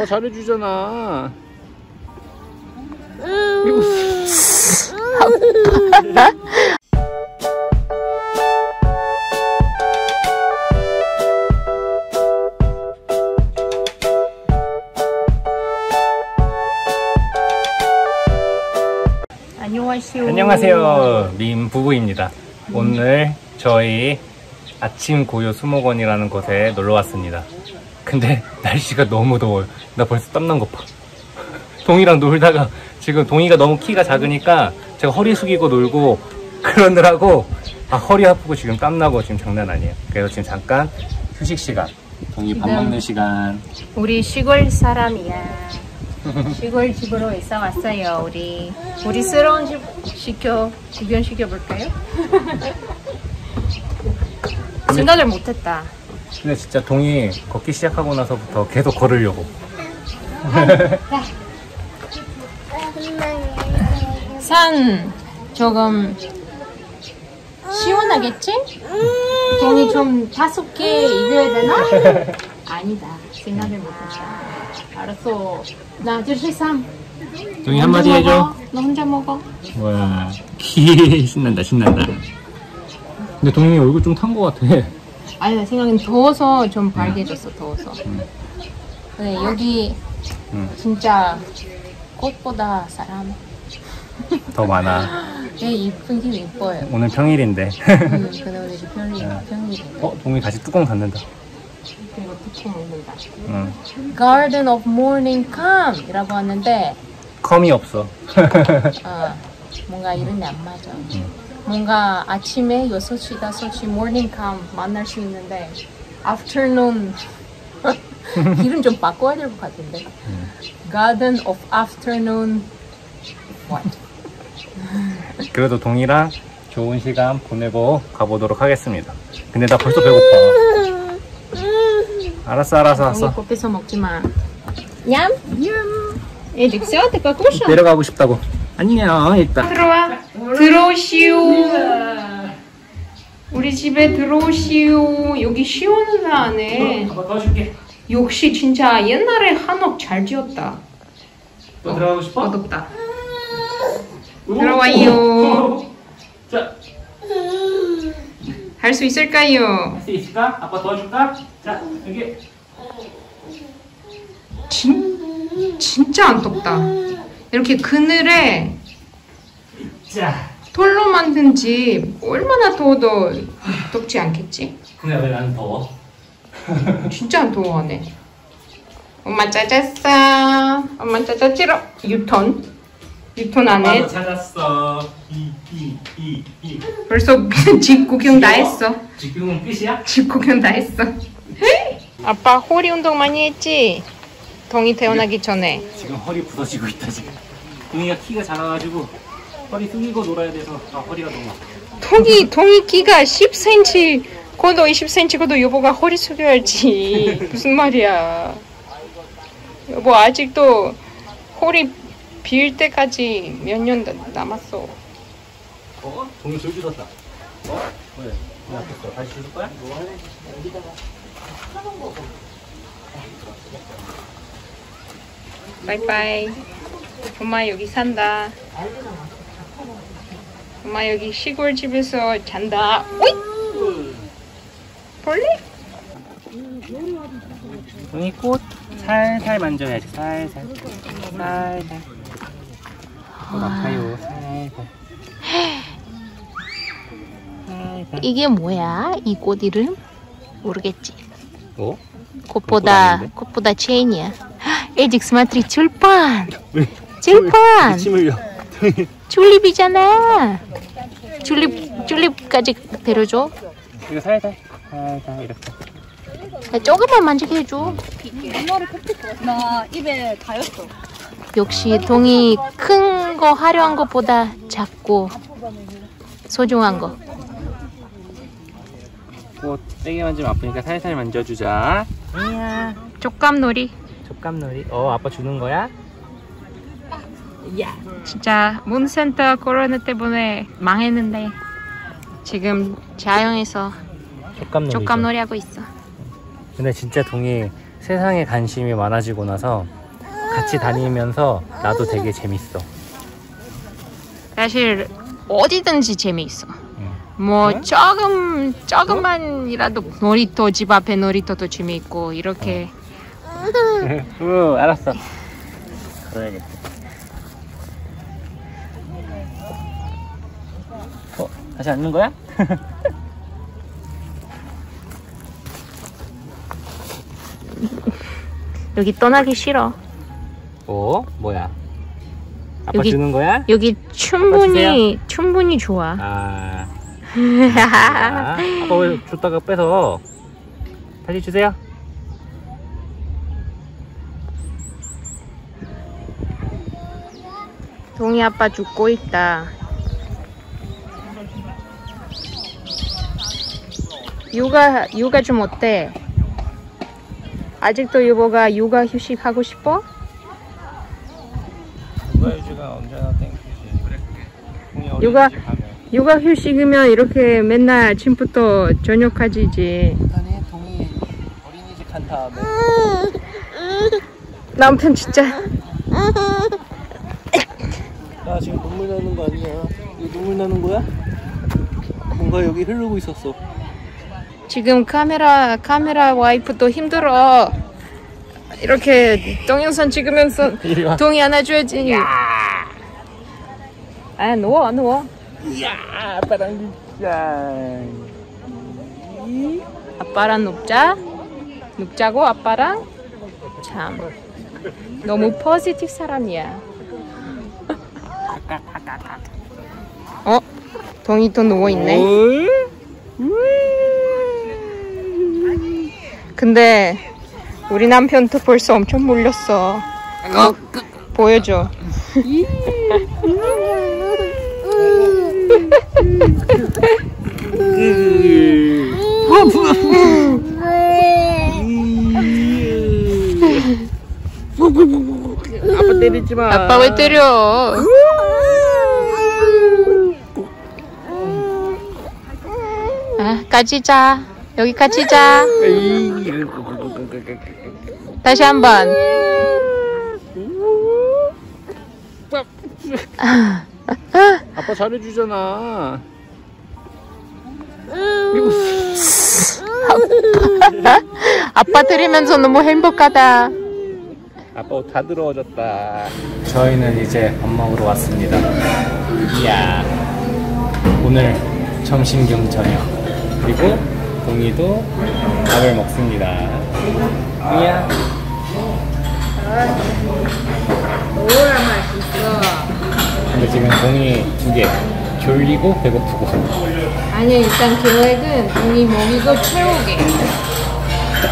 아빠 잘해주잖아. 안녕하세요. 안녕하세요. 민 부부입니다. 오늘 저희 아침 고요 수목원이라는 곳에 놀러 왔습니다. 근데 날씨가 너무 더워요. 나 벌써 땀난 것 봐. 동이랑 놀다가 지금 동이가 너무 키가 작으니까 제가 허리 숙이고 놀고 그러느라고 아, 허리 아프고 지금 땀나고 지금 장난 아니에요. 그래서 지금 잠깐 휴식 시간. 동이 밥 먹는 시간. 우리 시골 사람이야. 시골 집으로 이사 왔어요. 우리 우리 새로운 집 시켜 구경 시켜 볼까요? 생각을 못했다. 근데 진짜 동이 걷기 시작하고 나서부터 계속 걸으려고. 산 조금 시원하겠지? 돈이 좀 다섯 개 입어야 되나? 아니다. 생각을 못했다. 알았어. 나 드실 삼. 동이 한마디 해줘. 너 혼자 먹어. 와, 키 신난다, 신난다. 근데 동이 얼굴 좀탄것 같아. 아니 나 생각엔 더워서 좀 밝아졌어 더워서. 근데 여기 응. 진짜 꽃보다 사람. 더 많아. 예 이쁘긴 이뻐요. 오늘 평일인데. 음, 근데 오늘 평일 평일 어, 동이 다시 뚜껑 닫는다. 그리고 특히 먹는다. 응. Garden of Morning Calm이라고 하는데 컴이 없어. 어, 뭔가 이름이 안 맞아. 뭔가 아침에 6시, 5시 morning calm 만날 수 있는데 afternoon 이름 좀 바꿔야 될 것 같은데. Garden of Afternoon what? 그래도 동이랑 좋은 시간 보내고 가보도록 하겠습니다. 근데 나 벌써 배고파. 알았어, 알았어, 동이 알았어. 코 뺏어 먹지 마. 냠? 냠. 에, 릭스야, 대가 꼬셔. 내려가고 싶다고. 안녕, 일단. 들어와. 들어오시오. 우리 집에 들어오시오. 여기 시원하네. 한번 도와줄게. 역시 진짜 옛날에 한옥 잘 지었다. 또 들어가고 싶어? 어둡다. 들어와요. 자, 할 수 있을까요? 할 수 있을까? 아빠 도와줄까? 자, 여기. 진, 진짜 안 덥다. 이렇게 그늘에 자. 돌로 만든 집 얼마나 더워도 덥지 않겠지? 근데 왜 나는 더워? 진짜 안 더워하네. 엄마 짜jas어. 엄마 짜자지러. 유턴. 유턴 안에 찾았어. 이, 이, 이, 이. 벌써 집 구경 다 했어. 지금은 끝이야? 집 구경 다 했어. 아빠 허리 운동 많이 했지? 동이 태어나기 전에. 지금 허리 부서지고 있다 지금. 동이가 키가 작아가지고 허리 숙이고 놀아야 돼서 아 허리가 너무 아파. 동이 동이 키가 10cm, 고도 20cm, 고도 여보가 허리 숙여야지. 무슨 말이야? 여보 아직도 허리 비울 때까지 몇 년 남았어. 어? 동이 줄 주웠다. 어? 왜? 왜 아팠어? 다시 줄 거야? 바이바이. 엄마 여기 산다. 엄마 여기 시골 집에서 잔다. 오이! 볼래? 동이 꽃 살살 만져야지 살살 살살. 꽃 아파요 살살. 이게 뭐야? 이 꽃 이름? 모르겠지. 어? 꽃보다 아닌데? 꽃보다 체인이야. 에직 스마트리 줄판. 왜? 줄판. 침 흘려. 줄립이잖아. 줄립 줄립까지 데려줘. 이거 살살 살살 이렇게. 야, 조금만 만지게 해줘. 나 입에 닿였어. 역시 동이 큰 거 화려한 것보다 작고 소중한 거. 꽃 세게 만지면 아프니까 살살 만져주자. 이야, 촉감놀이. 촉감놀이. 어 아빠 주는 거야? 야, 진짜 문센터 코로나 때문에 망했는데 지금 자영에서 촉감놀이. 촉감놀이 하고 있어. 근데 진짜 동이 세상에 관심이 많아지고 나서 같이 다니면서 나도 되게 재밌어. 사실 어디든지 재미있어. 응. 뭐 그래? 조금 조금만이라도 놀이터 집 앞에 놀이터도 재미있고 이렇게 응, 알았어. 그래야겠다. 어, 다시 앉는 거야? 여기 떠나기 싫어. 어? 뭐야? 아빠 여기- 주는 거야? 여기 충분히 충분히 좋아. 아. 아, 아빠 왜 줬다가 빼서 다시 주세요. 동이 아빠 죽고 있다. 육아 육아 좀 어때? 아직도 여보가 육아 휴식 하고 싶어? 언제나 땡큐지. 육아 육아 휴식이면 이렇게 맨날 아침부터 저녁까지지. 다니 동이 어린이집 간 다음에 남편 진짜 눈물 나는 거 아니야? 이거 눈물 나는 거야? 뭔가 여기 흐르고 있었어. 지금 카메라 카메라 와이프도 힘들어. 이렇게 동영상 찍으면서 이리 와. 동이 안아줘야지. 아 누워 누워. 이야, 아빠랑 진짜. 아빠랑 눕자. 눕자고 아빠랑. 참 너무 포지티브 사람이야. 어? 동이 또 누워 있네. 근데 우리 남편도 벌써 엄청 물렸어. 어, 보여줘. 아빠 때리지 마. 아빠 왜 때려? 아, 같이 자. 여기 같이 자. 다시 한 번. 아빠 잘해주잖아. 아빠 들으면서 너무 행복하다. 아빠 옷다 더러워졌다. 저희는 이제 밥 먹으러 왔습니다. 이야. 오늘 점심 겸 저녁. 그리고 동이도 밥을 먹습니다. 이야. 뭐야 맛있어. 근데 지금 동이 두 개. 졸리고 배고프고. 아니 일단 계획은 우리 먹이고 채우게.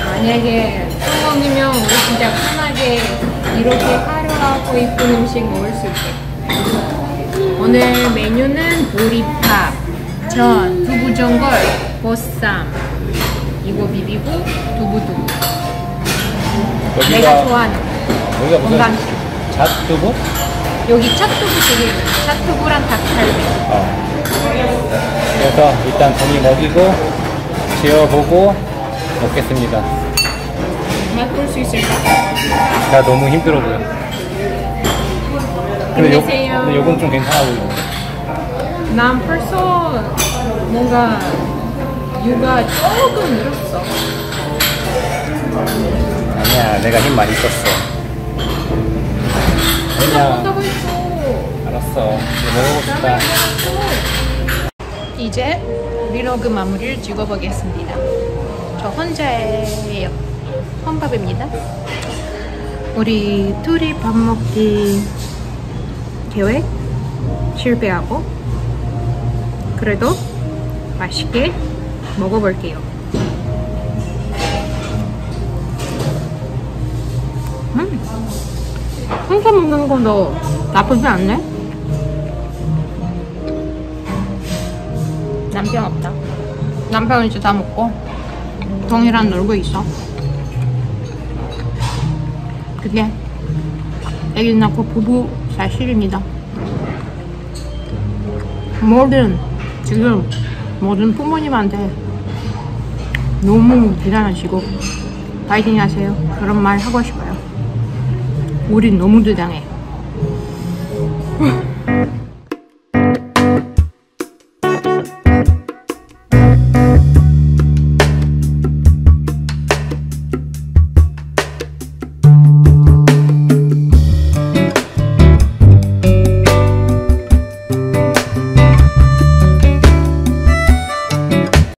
만약에 성공이면 우리 진짜 편하게 이렇게 화려하고 이쁜 음식 먹을 수 있게. 오늘 메뉴는 보리밥, 전, 두부전골, 보쌈. 이거 비비고 두부두부. 내가 좋아하는 거. 여기가 무슨 건강식. 잣두부? 여기 찻두부 되게 찻두부랑 닭갈비. 어. 그래서 일단 동이 먹이고 재워보고 먹겠습니다. 맛볼 수 있을까? 나 너무 힘들어 보여. 근데 요, 힘내세요. 근데 요건 좀 괜찮아 보이는데. 난 벌써 뭔가 육아 조금 늘었어. 아니야, 내가 힘 많이 썼어. 아니야. 알았어. 먹어보고 싶다. 이제 브이로그 마무리를 찍어보겠습니다. 저 혼자예요. 혼밥입니다. 우리 둘이 밥 먹기 계획 실패하고 그래도 맛있게 먹어볼게요. 음, 혼자 먹는 것도 나쁘지 않네. 남편 없다. 남편은 이제 다 먹고 동이랑 놀고 있어. 그게 애기 낳고 부부 사실입니다. 모든 지금 모든 부모님한테 너무 대단하시고 파이팅 하세요. 그런 말 하고 싶어요. 우린 너무 두장해.